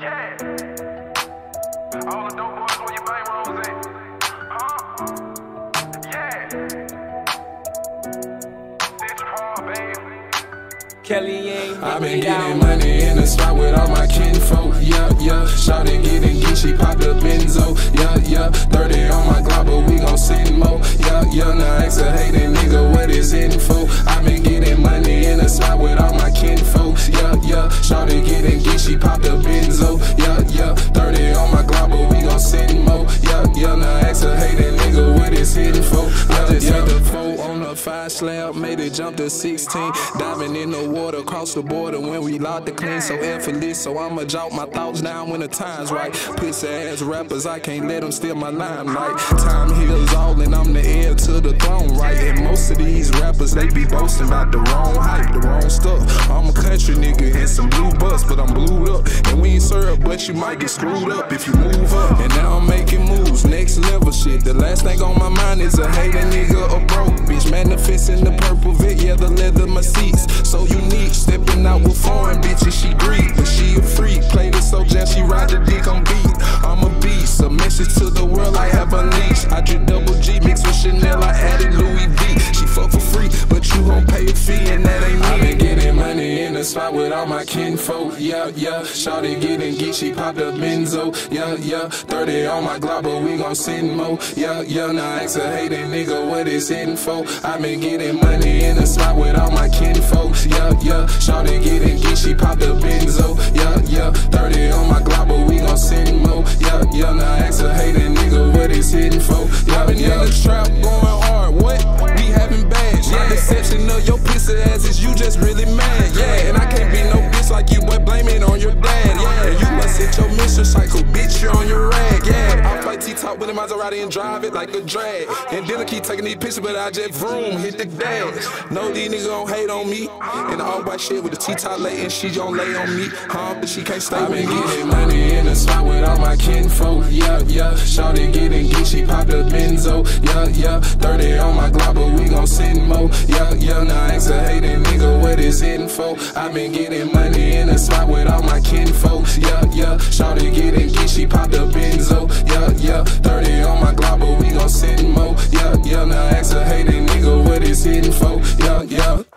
Yeah. All the dope boys, where your bankrolls at? Huh? Yeah. Central Park, baby. Kelly ain't I've been getting out. money in the spot with all my kinfolk. Yeah, yeah. Shawty getting geek, she popped the benzo. Yeah, yeah. 30 on my Glock, but we gon' send more. Yeah, yeah. Now ask a hating nigga what is info. I've Yeah. Shawty getting geek, she popped the benzo. Five slab, made it jump to 16. Diving in the water, cross the border when we locked the clean, so effortless. So I'ma jot my thoughts down when the time's right. Pussy ass rappers, I can't let them steal my limelight. Time heals all, and I'm the heir to the throne, right? And most of these rappers, they be boasting about the wrong hype, the wrong stuff. I'm a country nigga in some blue bus, but I'm blued up. And syrup, but you might get screwed up if you move up. And now I'm making moves, next level shit. The last thing on my mind is a hating nigga or broke bitch. Manifesting the purple Vic, yeah, the leather my seats. So unique, stepping out with foreign bitches, she Greek, but she a freak. Played it so jazz, she ride the dick spot with all my kinfolk. Yeah, yeah. Shawty getting geek, she popped a benzo. Yeah, yeah. 30 on my Glock, but we gon' send more. Yeah, yeah. Now ask a hating nigga what it's for I been getting money in the spot with all my kinfolk. Yeah, yeah. Shawty getting geek, she popped a benzo. Of your pussy ass is you just really mad. Yeah, and I can't be no bitch like you, boy. Blame it on your dad. Yeah, you must hit your mission cycle, bitch. You're on your rag. Yeah, I fight T-top with a Maserati and drive it like a drag. And then I keep taking these pictures, but I just vroom hit the dash. No, these niggas gon' hate on me. And all white shit with the T-top lay and she gon' lay on me. Huh? But she can't stay I been getting money in the spot with all my kinfolk. Yeah, yeah. Shawty getting popped a benzo. Yeah, yeah. 30 on my Glock, but we gon' send mo. Yeah, yeah. Now ask a hating nigga what is info. I been getting money in the spot with all my kinfolk. Yeah, yeah. Shawty getting geek, she popped a benzo. Yeah, yeah. 30 on my Glock, but we gon' send mo. Yeah, yeah. Now ask a hating nigga what is info. Yeah, yeah.